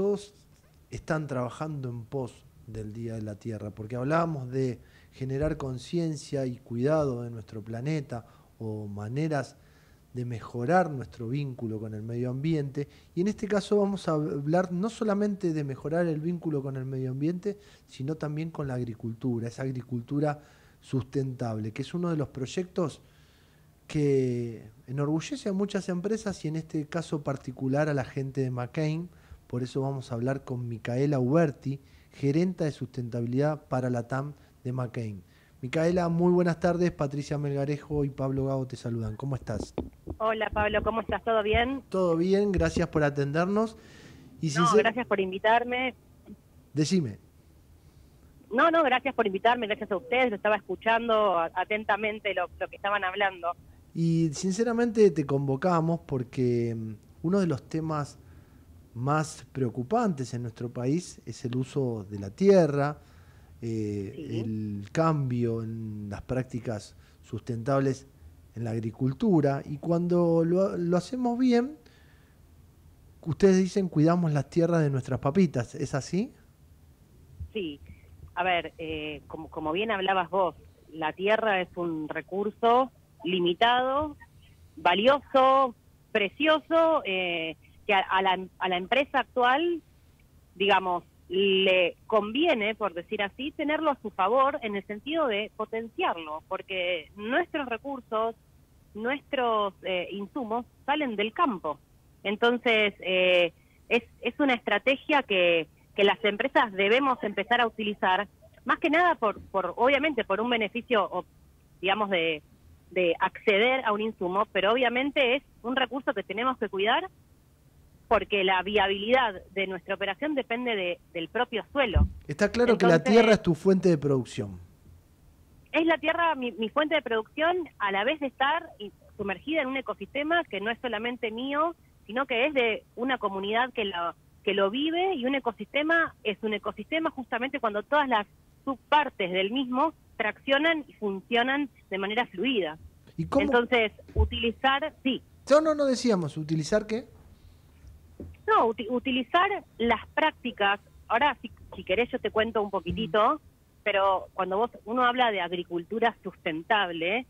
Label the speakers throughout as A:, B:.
A: todos están trabajando en pos del Día de la Tierra, porque hablábamos de generar conciencia y cuidado de nuestro planeta o maneras de mejorar nuestro vínculo con el medio ambiente. Y en este caso vamos a hablar no solamente de mejorar el vínculo con el medio ambiente, sino también con la agricultura, esa agricultura sustentable, que es uno de los proyectos que enorgullece a muchas empresas y en este caso particular a la gente de McCain. Por eso vamos a hablar con Micaela Uberti, gerenta de sustentabilidad para la TAM de McCain. Micaela, muy buenas tardes. Patricia Melgarejo y Pablo Gago te saludan. ¿Cómo estás?
B: Hola Pablo, ¿cómo estás? ¿Todo bien?
A: Todo bien, gracias por atendernos.
B: Y no, gracias por invitarme.
A: Decime.
B: No, no, gracias por invitarme, gracias a ustedes, lo estaba escuchando atentamente lo, lo que estaban hablando.
A: Y sinceramente te convocamos porque mm, uno de los temas más preocupantes en nuestro país es el uso de la tierra, eh, el cambio en las prácticas sustentables en la agricultura. Y cuando lo, hacemos bien, ustedes dicen cuidamos las tierras de nuestras papitas, ¿es así?
B: Sí, a ver, eh, como, como bien hablabas vos, la tierra es un recurso limitado, valioso, precioso, eh, que a, la, a la empresa actual, digamos, le conviene, por decir así, tenerlo a su favor en el sentido de potenciarlo, porque nuestros recursos, nuestros eh, insumos salen del campo. Entonces, eh, es, es una estrategia que, que las empresas debemos empezar a utilizar, más que nada por, por obviamente, por un beneficio, digamos, de, de acceder a un insumo, pero obviamente es un recurso que tenemos que cuidar porque la viabilidad de nuestra operación depende de, del propio suelo.
A: Está claro que la tierra es tu fuente de producción.
B: Es la tierra mi, fuente de producción a la vez de estar sumergida en un ecosistema que no es solamente mío, sino que es de una comunidad que lo, que lo vive y un ecosistema es un ecosistema justamente cuando todas las subpartes del mismo traccionan y funcionan de manera fluida. ¿Y cómo? Entonces, utilizar, sí.
A: No, no, no decíamos, ¿utilizar qué?
B: No, utilizar las prácticas, ahora si, si querés yo te cuento un poquitito, pero cuando vos uno habla de agricultura sustentable,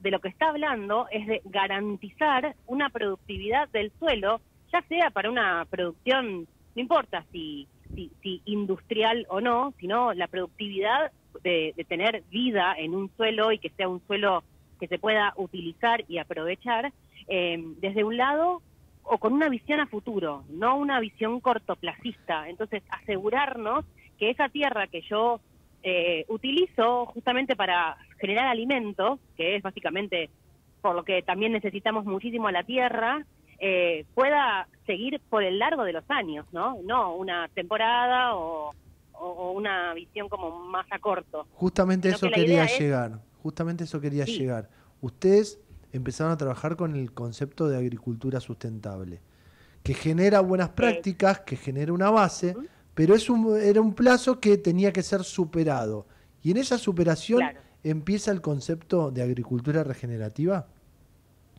B: de lo que está hablando es de garantizar una productividad del suelo, ya sea para una producción, no importa si, si, industrial o no, sino la productividad de, tener vida en un suelo y que sea un suelo que se pueda utilizar y aprovechar, eh, desde un lado o con una visión a futuro, no una visión cortoplacista. Entonces, asegurarnos que esa tierra que yo eh, utilizo justamente para generar alimentos, que es básicamente por lo que también necesitamos muchísimo a la tierra, eh, pueda seguir por el largo de los años, ¿no? No una temporada o, una visión como más a corto.
A: Justamente eso quería llegar, justamente eso quería llegar. Ustedes empezaron a trabajar con el concepto de agricultura sustentable, que genera buenas prácticas, que genera una base, pero es un, era un plazo que tenía que ser superado. Y en esa superación empieza el concepto de agricultura regenerativa.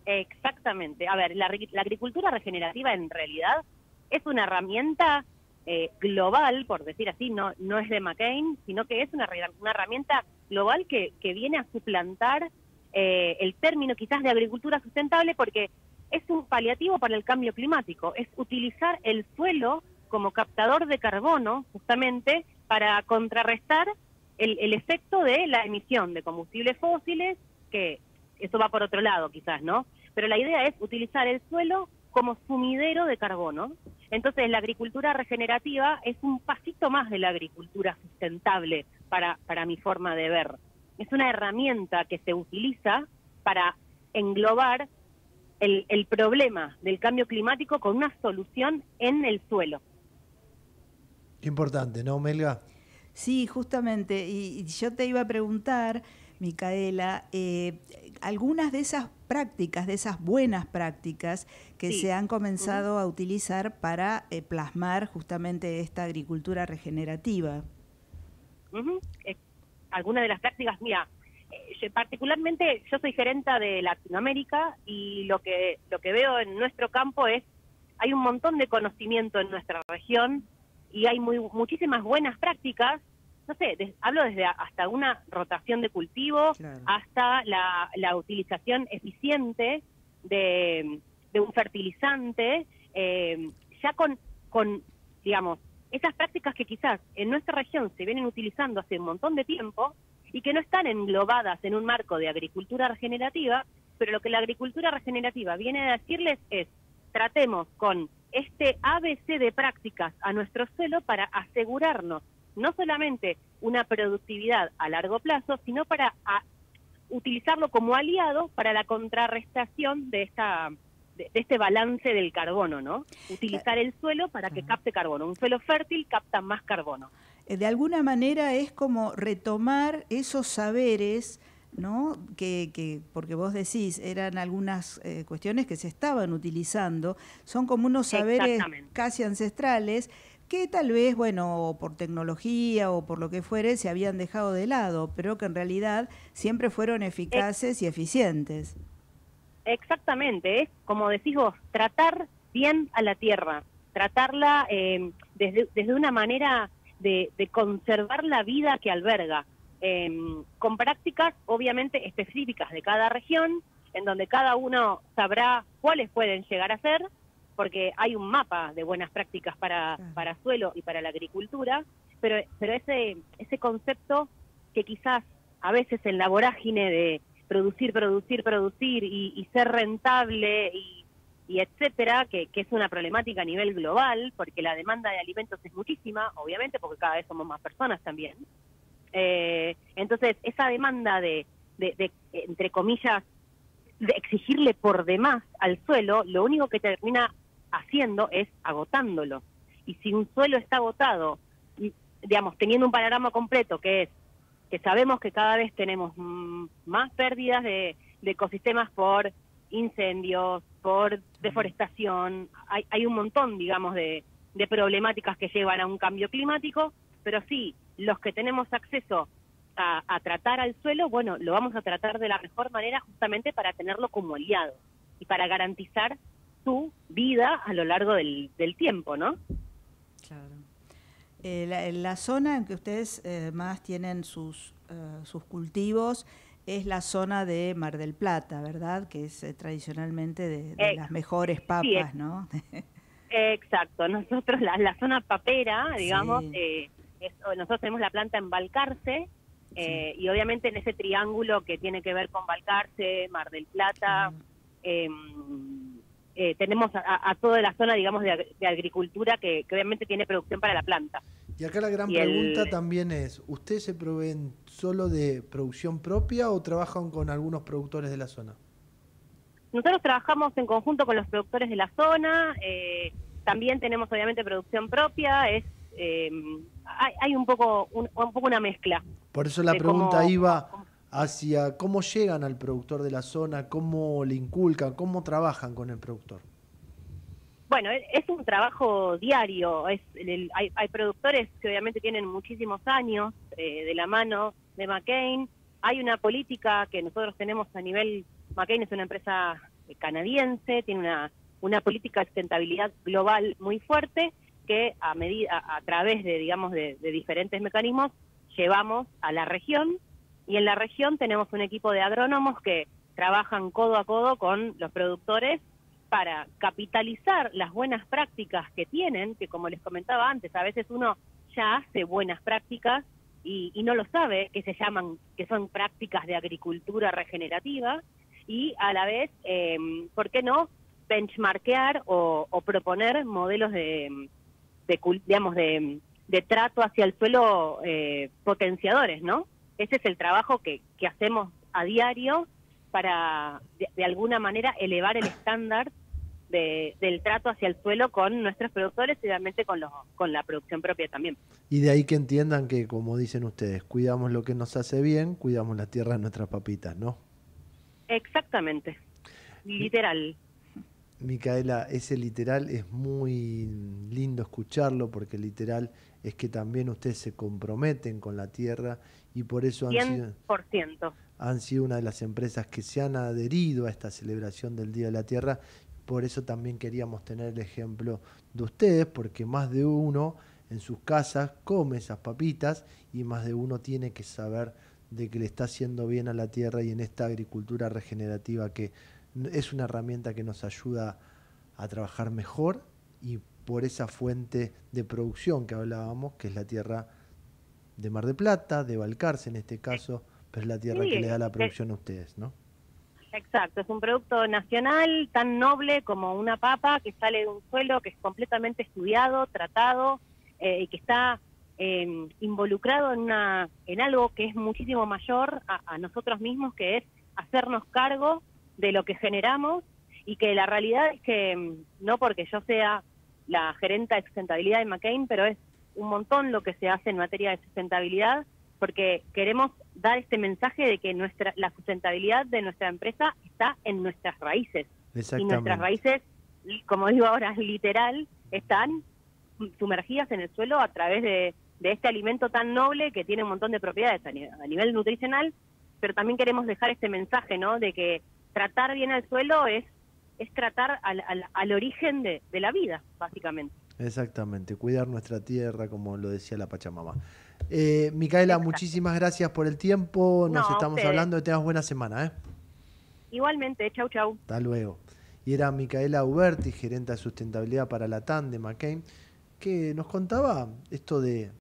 B: Exactamente. A ver, la, agricultura regenerativa en realidad es una herramienta eh, global, por decir así, no, no es de McCain, sino que es una, una herramienta global que, que viene a suplantar eh, el término quizás de agricultura sustentable porque es un paliativo para el cambio climático, es utilizar el suelo como captador de carbono justamente para contrarrestar el, efecto de la emisión de combustibles fósiles, que eso va por otro lado quizás, ¿no? Pero la idea es utilizar el suelo como sumidero de carbono. Entonces la agricultura regenerativa es un pasito más de la agricultura sustentable para, para mi forma de ver es una herramienta que se utiliza para englobar el, el, problema del cambio climático con una solución en el suelo.
A: Qué importante, ¿no, Melga?
C: Sí, justamente. Y yo te iba a preguntar, Micaela, eh, algunas de esas prácticas, de esas buenas prácticas que se han comenzado a utilizar para eh, plasmar justamente esta agricultura regenerativa
B: algunas de las prácticas, mira, eh, particularmente yo soy gerenta de Latinoamérica y lo que lo que veo en nuestro campo es hay un montón de conocimiento en nuestra región y hay muy, muchísimas buenas prácticas. No sé, hablo desde hasta una rotación de cultivo hasta la, la, utilización eficiente de, un fertilizante, eh, ya con, con, digamos, esas prácticas que quizás en nuestra región se vienen utilizando hace un montón de tiempo y que no están englobadas en un marco de agricultura regenerativa, pero lo que la agricultura regenerativa viene a decirles es, tratemos con este ABC de prácticas a nuestro suelo para asegurarnos no solamente una productividad a largo plazo, sino para utilizarlo como aliado para la contrarrestación de esta de, este balance del carbono, ¿no? Utilizar el suelo para que capte carbono. Un suelo fértil capta más carbono.
C: Eh, de alguna manera es como retomar esos saberes, ¿no? Que, que porque vos decís, eran algunas eh, cuestiones que se estaban utilizando, son como unos saberes casi ancestrales que tal vez, bueno, por tecnología o por lo que fuere, se habían dejado de lado, pero que en realidad siempre fueron eficaces y eficientes.
B: Exactamente, es como decís vos, tratar bien a la tierra, tratarla eh, desde, desde, una manera de, conservar la vida que alberga, em, con prácticas obviamente específicas de cada región, en donde cada uno sabrá cuáles pueden llegar a ser, porque hay un mapa de buenas prácticas para, para suelo y para la agricultura, pero, pero ese, ese concepto que quizás a veces en la vorágine de producir, producir, producir y, ser rentable y, etcétera, que, es una problemática a nivel global, porque la demanda de alimentos es muchísima, obviamente, porque cada vez somos más personas también. Eh, entonces, esa demanda de, de, entre comillas, de exigirle por demás al suelo, lo único que termina haciendo es agotándolo. Y si un suelo está agotado, digamos, teniendo un panorama completo que es que sabemos que cada vez tenemos más pérdidas de, ecosistemas por incendios, por deforestación, hay, hay un montón, digamos, de, problemáticas que llevan a un cambio climático, pero sí, los que tenemos acceso a, tratar al suelo, bueno, lo vamos a tratar de la mejor manera justamente para tenerlo como aliado y para garantizar su vida a lo largo del, del tiempo, ¿no?
C: Claro. Eh, la, zona en que ustedes eh, más tienen sus, eh, sus cultivos es la zona de Mar del Plata, ¿verdad? Que es tradicionalmente de, las mejores papas, ¿no?
B: Exacto. Nosotros, la, zona papera, digamos, nosotros tenemos la planta en Balcarce, y obviamente en ese triángulo que tiene que ver con Balcarce, Mar del Plata, em, eh, tenemos a, toda la zona, digamos, de, agricultura que, obviamente tiene producción para la planta.
A: Y acá la gran pregunta también es, ¿ustedes se proveen solo de producción propia o trabajan con algunos productores de la zona?
B: Nosotros trabajamos en conjunto con los productores de la zona, eh, también tenemos obviamente producción propia, es eh, hay, un poco un, poco una mezcla.
A: Por eso la pregunta iba hacia cómo llegan al productor de la zona, cómo le inculcan, cómo trabajan con el productor.
B: Bueno, es un trabajo diario. Es hay, productores que obviamente tienen muchísimos años eh, de la mano de McCain. Hay una política que nosotros tenemos a nivel. McCain es una empresa canadiense, tiene una, una política de sustentabilidad global muy fuerte que a medida a, través de digamos de diferentes mecanismos llevamos a la región y en la región tenemos un equipo de agrónomos que trabajan codo a codo con los productores para capitalizar las buenas prácticas que tienen, que como les comentaba antes, a veces uno ya hace buenas prácticas y, no lo sabe, que se llaman, que son prácticas de agricultura regenerativa, y a la vez, em, ¿por qué no benchmarkear o, proponer modelos de, digamos, de, trato hacia el suelo eh, potenciadores, ¿no? Ese es el trabajo que, hacemos a diario para, de, alguna manera, elevar el estándar del trato hacia el suelo con nuestros productores y realmente con, los, con la producción propia también.
A: Y de ahí que entiendan que, como dicen ustedes, cuidamos lo que nos hace bien, cuidamos la tierra de nuestras papitas, ¿no?
B: Exactamente, literal.
A: Micaela, ese literal es muy lindo escucharlo porque literal es que también ustedes se comprometen con la tierra y por eso han sido, han sido una de las empresas que se han adherido a esta celebración del Día de la Tierra. Por eso también queríamos tener el ejemplo de ustedes, porque más de uno en sus casas come esas papitas y más de uno tiene que saber de que le está haciendo bien a la tierra y en esta agricultura regenerativa que es una herramienta que nos ayuda a trabajar mejor y por esa fuente de producción que hablábamos, que es la tierra de Mar de Plata, de Balcarce en este caso, pero es la tierra que le da la producción a ustedes, ¿no?
B: Exacto, es un producto nacional tan noble como una papa que sale de un suelo que es completamente estudiado, tratado eh, y que está em, involucrado en, una, en algo que es muchísimo mayor a, nosotros mismos, que es hacernos cargo de lo que generamos y que la realidad es que, em, no porque yo sea la gerenta de sustentabilidad de McCain, pero es un montón lo que se hace en materia de sustentabilidad, porque queremos dar este mensaje de que nuestra la sustentabilidad de nuestra empresa está en nuestras raíces. Y nuestras raíces, como digo ahora, literal, están sumergidas en el suelo a través de, este alimento tan noble que tiene un montón de propiedades a nivel, nutricional, pero también queremos dejar este mensaje, ¿no? De que tratar bien al suelo es, es tratar al, al, origen de, la vida, básicamente.
A: Exactamente, cuidar nuestra tierra, como lo decía la Pachamama. Eh, Micaela, muchísimas gracias por el tiempo. Nos estamos hablando. Que tengas buena semana. ¿eh?
B: Igualmente, chau, chau.
A: Hasta luego. Y era Micaela Uberti, gerente de sustentabilidad para la TAN de McCain que nos contaba esto de